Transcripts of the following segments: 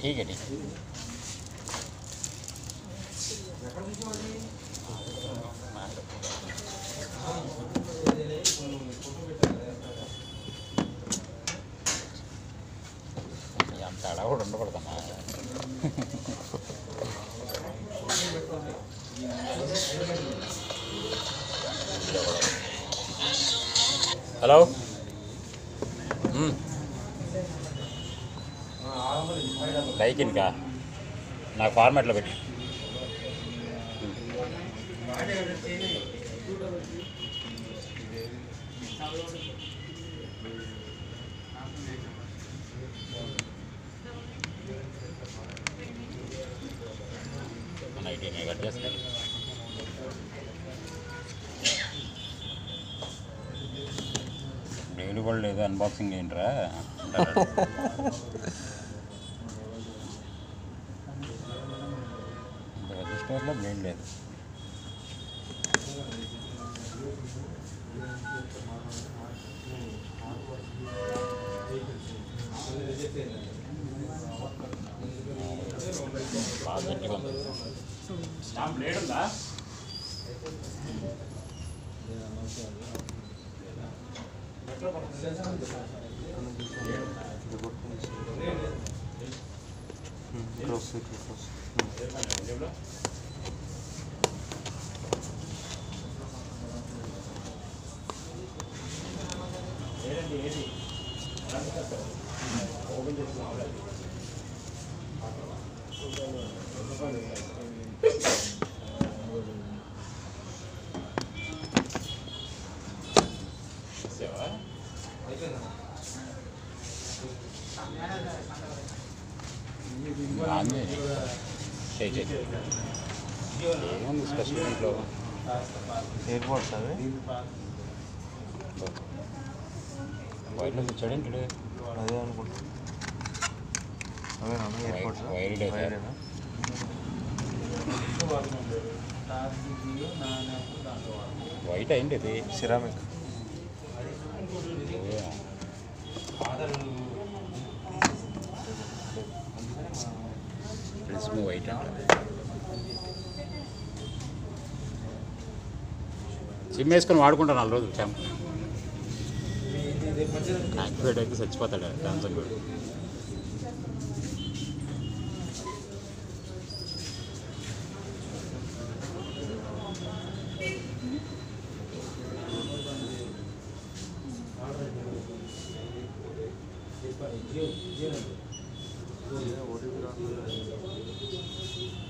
ঠিক আছে తడవడు ఉండకూడదమ్మా హలో డైకిన్కా నాకు ఫార్మాట్లో పెట్టి. నైట్ కట్ చేస్తాను డైలీ కూడా లేదు అన్బాక్సింగ్ ఏంట్రా అంటారు. ఇంత పెద్ద స్టోర్లో బ్లేడ్ లేదు బాగా గట్టిగా ఉంది బ్లేడ్ ఉందా 小啊，哪一个？上面？ఏముంది స్పెషల్ ఇంట్లో ఎయిర్పోర్ట్స్ అవి వైర్లెస్ ఇచ్చాడు ఏంటి అదే అనుకుంటా అవేనా ఎయిర్పోర్ట్స్ వైర్ లేదు. వైరేనా వైట్ అయింది ఇది సిరామిక్ వైట్ అంట సిమ్ వేసుకొని వాడుకుంటాను నాలుగు రోజులు క్యాంప్ యాక్టివేట్ అయితే చచ్చిపోతాడు డాన్సర్ కూడా ఫుల్ బ్రైట్నెస్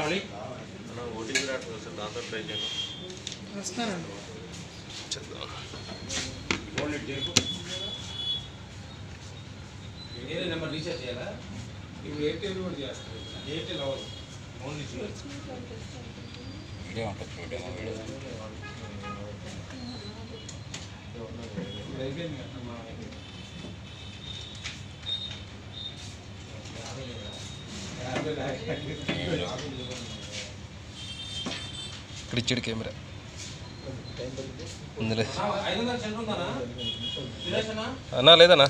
మళ్ళీ ఓటీపీ రావట్లేదు సార్ దాంతో ట్రై చేయను వస్తానండి వేరే నెంబర్ రీఛార్జ్ చేయాలా? ఇప్పుడు ఎయిర్టెల్ కూడా చేస్తారు. ఎయిర్టెల్ అవ్వదు. ఓన్లీ జియో వీడియో ఉంటుంది చూడేమో వీడియో ఇప్పుడు అయిపోయింది కదా మా ఇక్కడ ఇచ్చాడు కెమెరా ఇందులో ఐదు వందల సెంటర్ ఉందానా సురేష్ అన్నా అన్నా లేదన్నా